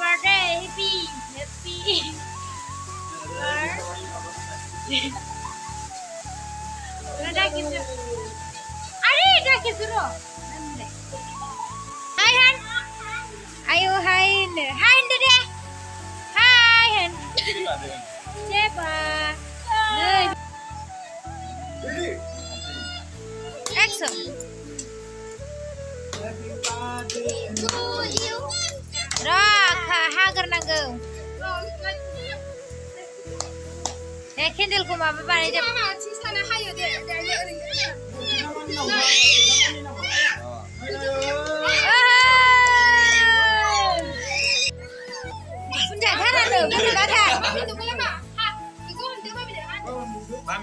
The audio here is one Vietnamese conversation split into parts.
birthday happy happy birthday ডাকিছো আরে ডাকিছো র হাই হান ayo hai hai deh hai han siapa Nih. action Rak, hagar nago.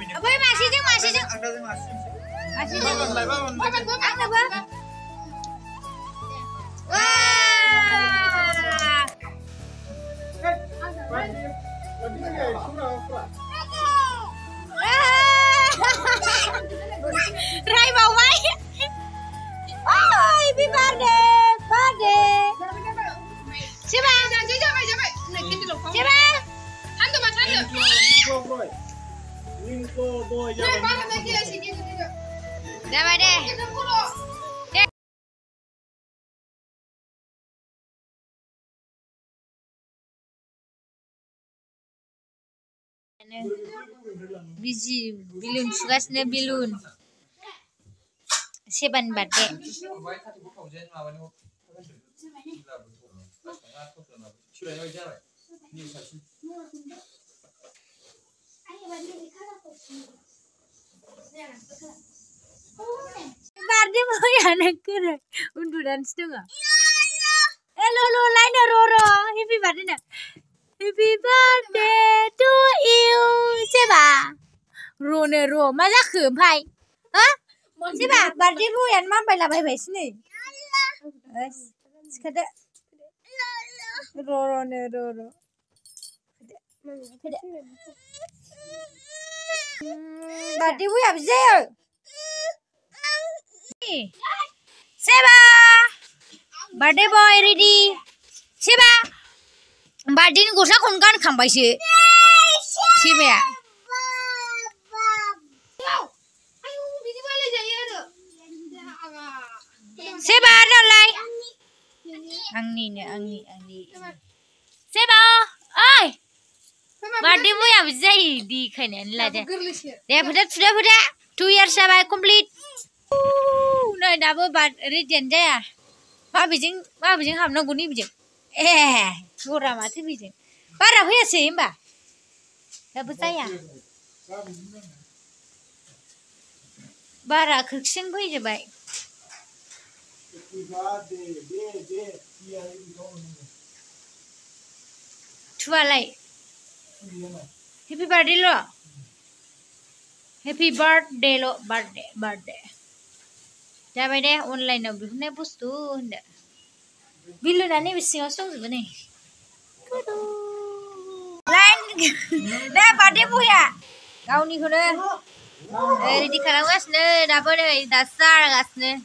Apa yang masih itu masih itu? Masih itu. Apa yang masih itu? Apa yang 关我今天也吃不了 Biji bilun sugasnya bilun. Seban. Bade mau ya anak kira. Unduran setengah. Eh lo lo lain ro ro. Happy birthday nak. Happy birthday to you ใช่ป่ะรูเนรูมาจะขืนไพ่อะใช่ป่ะบัดที่ผู้ยันมันไปละไปไปสินี่เอ้รัดโรโรเนโรโรบัดที่ผู้ยันเจ้าใช่ป่ะ birthday boy ready ใช่ป่ะ yang bisa di kena ni lah je. Dia punya sudah punya. Two years sampai complete. नै दाबो बाद रेडियानो जाया माबेजों माबेजों हाबनांगौ नैबेजों ए जरा माथो बेजों बारा फैयासै होमबा? दाबो जाया बारा खोरखिजों फैजोब्बाय। थुवालाय हेपि बार्थडेल' हेपि बार्थडेल' बार्थडे बार्थडे जाबाय दे, अनलाइनाव बिहरनाय बुस्थु होनदो। Bilo na ni wis ngosong sebenarnya. Kudu. Lain. Nah, pade puya. Kau ni kono. Eh, ready kalau gas ne, dapat deh dasar gas ne.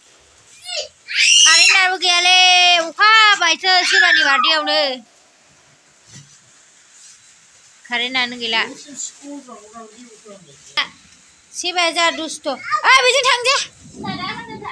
Karen naru gele, ukha baitse sirani vardi avne. Karen anu gila. शिवाय जा दुसतो आ बिजी थांब जा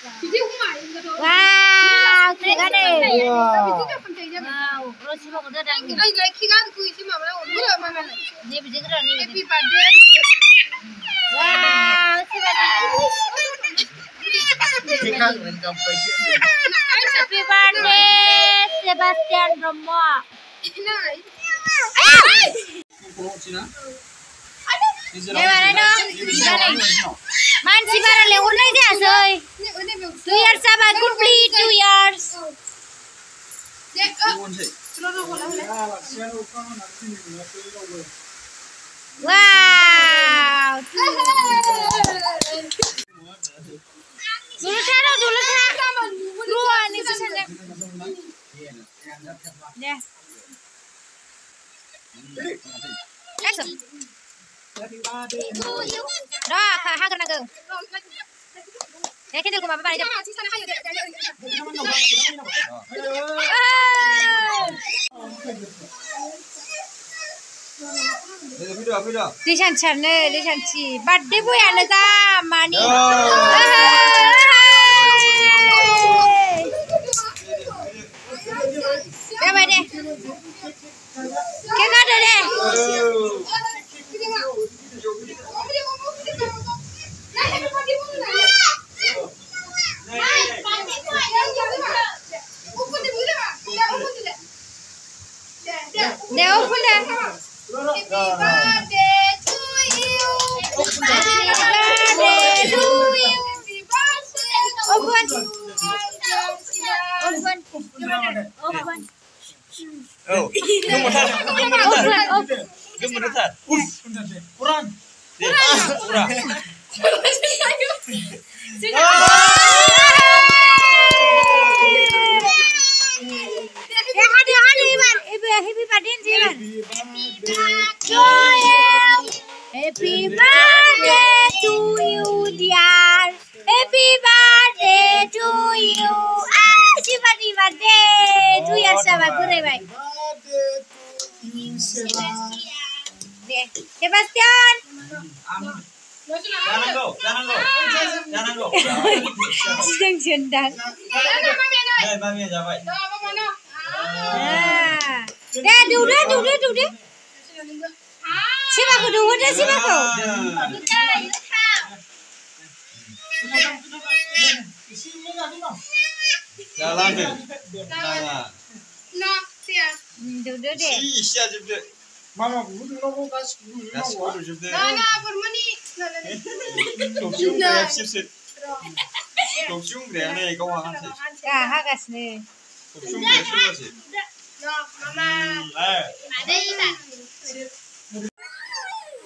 Wow, kigane. Wow, rosi ba kuda dang. Ay, like kigan ku isi mama la ulu la mama la. Ni bijik ra ni. Happy birthday. Wow, siba ni. Kigan welcome paisa. Happy birthday, Sebastian Romo. Nai. Ay! Kuno china. Ay, mana no? Mana? Mansi bara le ulai dia soy. Two years about complete two years. Wow. Dulu sana, dulu sana. Ruan itu saja. Ya. Esok. Dah, kah, kah, kah. Đấy, cái đường của bà bà này được. Ờ. Đi chẳng chẳng nè, đi chẳng chỉ bắt đi vui ăn ra mà đi. Ờ. Ờ. Đây mày đây. Cái gắt đây đây. Sino? Jeng jendang. Đây ba miếng ra vậy. Đây đủ đấy, đủ đấy, đủ đấy. Xin bà cô đủ đấy, xin bà cô. Ra lan đi. Nó, xìa. Đủ đấy. Xì, xìa giúp đấy. Mama, bu ne bu kaç? Bu ne bu? Na na, bu mani. Na na. Çok şey iyi. Hepsi hepsi. budu nopo kas budu Kas nopo. kudu juga. Kopsiung deh, sip sip. Kopsiung deh, ane kau akan sih. Kah, hakas nih. Kopsiung deh, sip sip. Eh,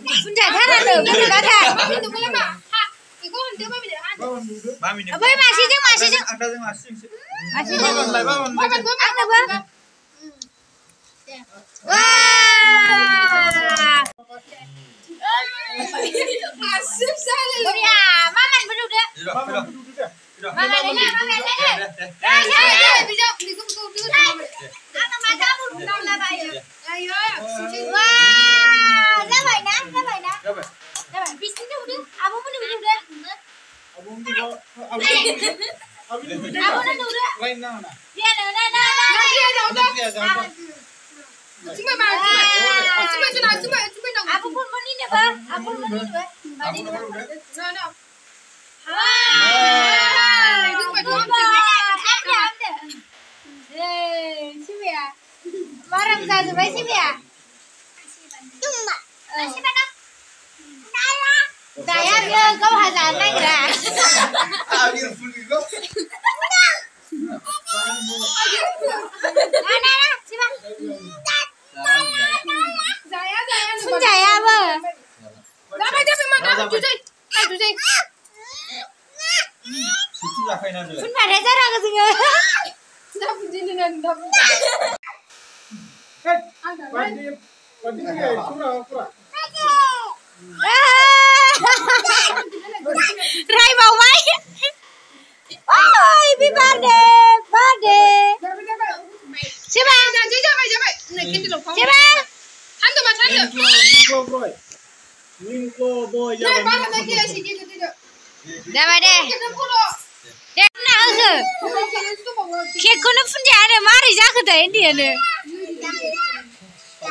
Punjat hana tuh, punjat kata. Bawan budu. mami nih. Apa masih jeng, masih jeng. Ada yang masih sih. Masih jeng. Bawan lai bawan. Ada bang? Wah. Buria, maman bener deh. Tidak, Bawan tidak. Asyik sekali Ya, Mama berdua. Mama berdua, Mama berdua, Mama berdua, Mama berdua. Parang saja baik sih ya. Cuma. Masih mana? Daya. Daya dia kau hazan lain lah. Akhir full kau. Mana lah siapa? Daya daya. Sun daya apa? Apa aja sih mana? Jujur. Jujur. Sun pada cara ke sini. Sudah pujian dan Rai Mawai. Oi, happy birthday, birthday. Siapa? Jangan jangan jangan. Siapa? Boy. Ningko boy. Rai Mawai nak kita. Dah nak ke? Pun jangan. Mari.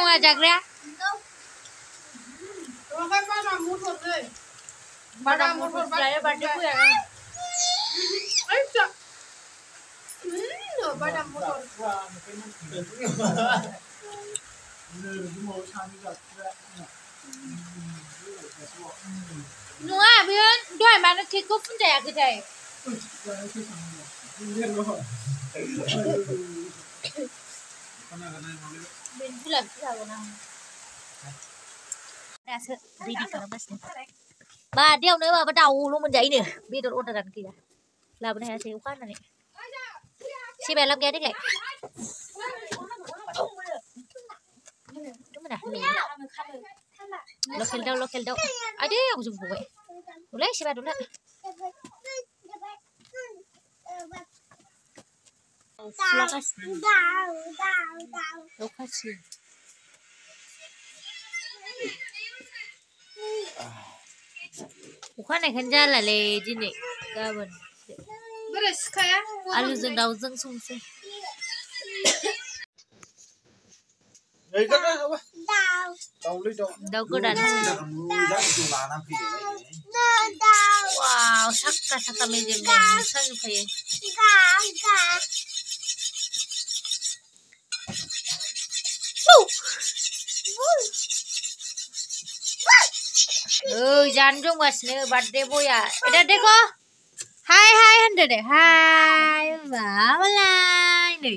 cái giật ra. Nua biar dua mana kiko pun saya rồi Con này là này nó lên Bên bulan bulan mana. Sợ đi đi cả bớt. Bà đeo nữa mà bắt đầu luôn mình giấy nè. Biết được ôn đàn kìa. Là bên này sẽ khoan này. xin bé làm nghe đấy lại. Đúng rồi nè. Lokel đâu lokel đâu. À đấy, ông dùng vậy. Boleh xin bé đúng đấy. Lakas. Lakas. Khoan này khán giả là lề chứ nhỉ. Ca bần. Beres kaya. Alu dừng đầu dừng sung sinh. Đấy các cái không Đầu lên đầu Đâu có đàn. Giá chủ là năm khi để lấy Wow, sakka sakka mình dừng đèn sang phải. Ừ, জান জং আসলে বার্থডে বইয়া এটা দেখো হাই high hundred high বাবালাই नै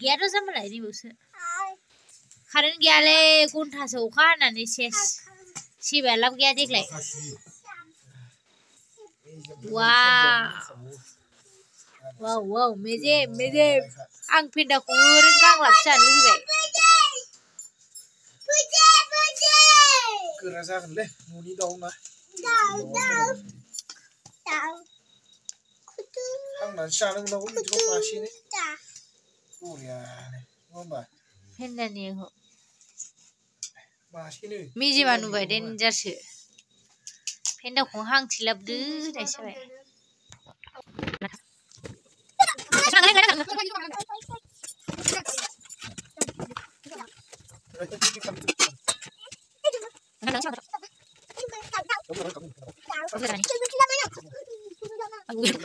गैयाथ' जाम्बालाय नैबावसो कारेन्ट गैयालै घन्टासो अखा हानानै सेस सिबाया लाब गैया देग्लाय वाव वाव वाव मेजेम Buje, buje. Kerasakan leh, muni dong na. Dau, dau, dau. Kutu. Hang nan sha nang dau itu apa sih ni? Dah. Kuria ni, mana? Hendak ni ho. Masih ni. Miji manu bayi dan jasa. Hendak kong hang silap dulu dah sebab. Hang, hang, hang, hang.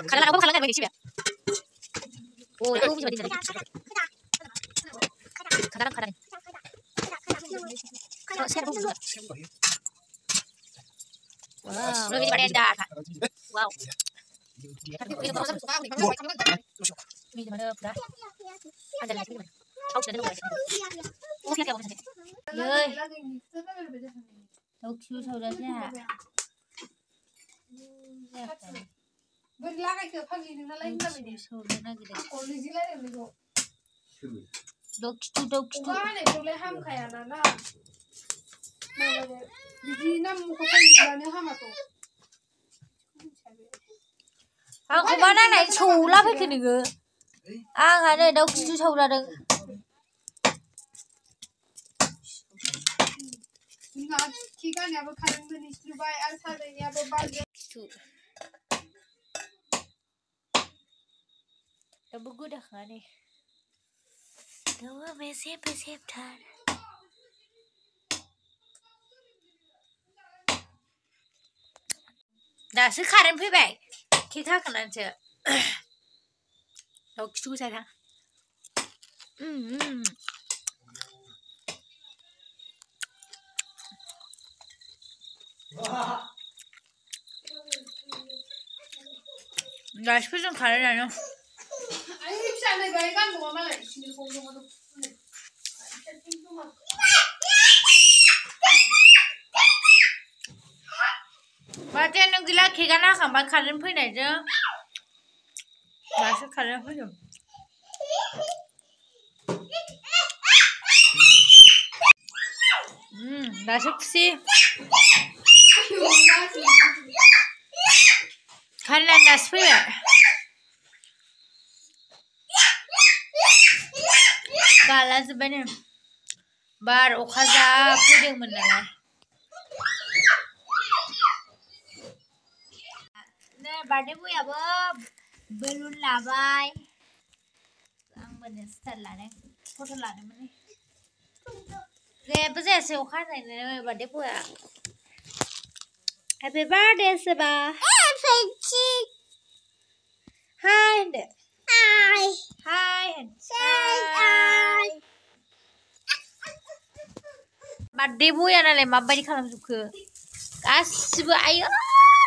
가라 가라 가라 가라 집에 오 이거 보지 마 가라 가라 어 새로 보자 Xem bởi 와우 여기 말이야 와우 미지 마려 보다 앉아 앉아 아우 진짜 너무 오 그냥 먹자 ơi đâu chiêu sâu đó nha Beri lagai ke pagi ni nalai đâu kami ni. chiêu sâu đó cái đấy Kalau ni sila ni go. đâu chiêu đâu chiêu Wah ni boleh ham kaya à, na. này đâu nam sâu ra được. Kigan ya bakalım ben üstünü bay Ersal'dan ya babam. Ya bu gudah hani. Dua mesep mesep tar. Dası karın pebek. Kita kanan ce. Yok şu zaten. Hmm. 날씨 좀 가려면 아니 입시 안에 내가 이거 엄마가 입시 공정으로 맞아 너 그라 걔가 나가면 가는 편이죠 날씨 가려 편이죠 음 날씨 혹시. Colin, that's fair. काला से बने बार अखा जा फैदोंमोन नालाय बार्थडे बयाबो balloon लाबाय आंबो स्टार लादों फट' लादोंमोन जेबो जायासै अखा हानायनो बार्थडे बया Khả lên là phía này Gala sebenarnya Bar okaza puding menala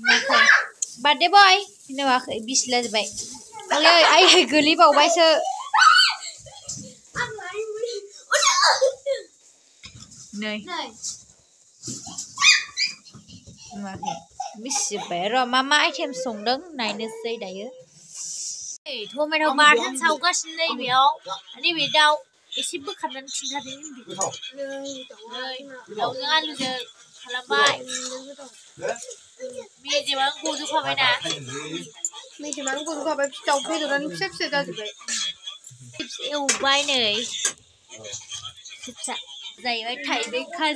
Nah, birthday bu ya Bob Balloon labai Ang bener style lah nih mà. Miss bé rồi mà mãi thêm sùng đứng này nên xây đấy á. Thua mày đâu ba tháng sau có xin đi bị anh đi bị đâu cái xin bước khăn lên xin ra đến bị đau nữa ăn được khăn làm bài. Bây giờ mang cô chú không phải nè. Bây giờ mang cô chú không phải chồng bây giờ bán xếp xếp ra rồi xếp yêu bay này. Xếp sạc giày bay thảy bay khăn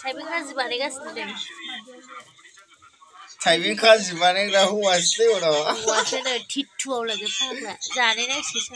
थाइबें खाजि बानायगासिनो नै थाइबें खाजि बानायग्रा हौवासो उनाव हौवासो नै टिटुआव लागो फाग्ला जानाय नायसैसो